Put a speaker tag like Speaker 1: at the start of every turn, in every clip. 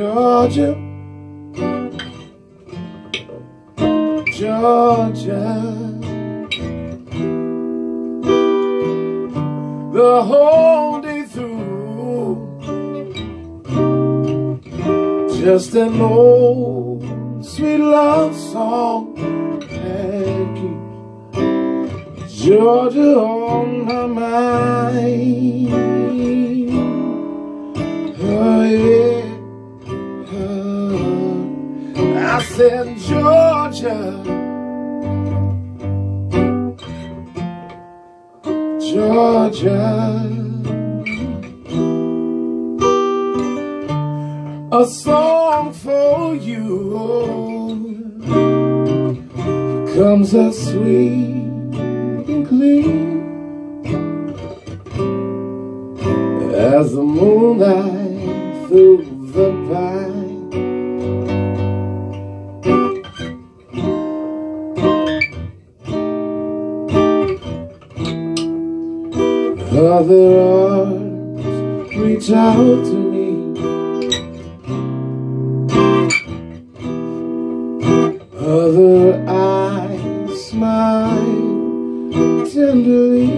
Speaker 1: Georgia, Georgia. The whole day through, just an old sweet love song that keeps Georgia on my mind. I said, Georgia, Georgia, a song for you. Comes as sweet and clean as the moonlight through the pine. Other arms reach out to me. Other eyes smile tenderly.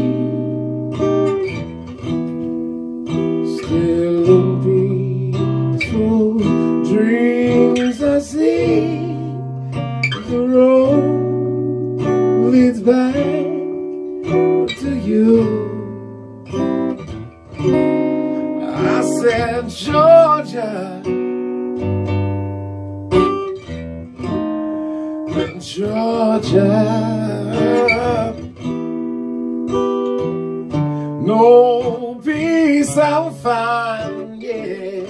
Speaker 1: Still in peaceful dreams I see The road leads back I said, Georgia, Georgia, no peace I'll find, yeah,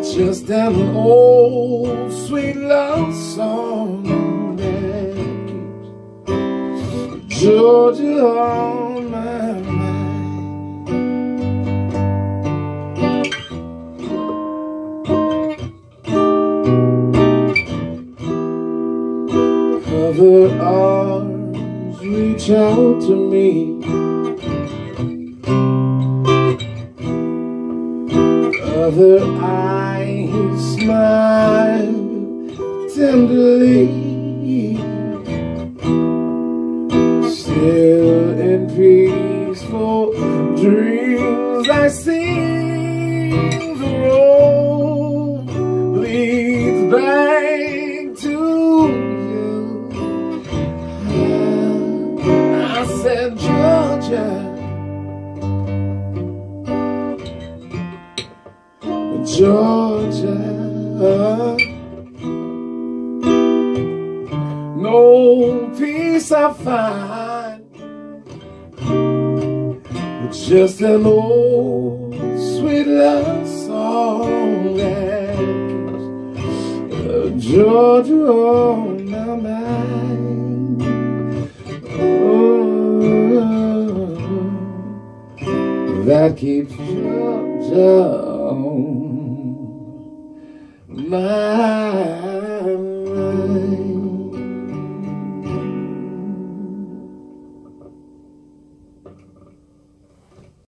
Speaker 1: just an old sweet love song that keeps Georgia Other arms reach out to me? Other eyes smile tenderly. Still in peaceful dreams I sing Georgia. No peace I find. It's just an old sweet love song. That Georgia on my mind. Oh, that keeps Georgia on my mind.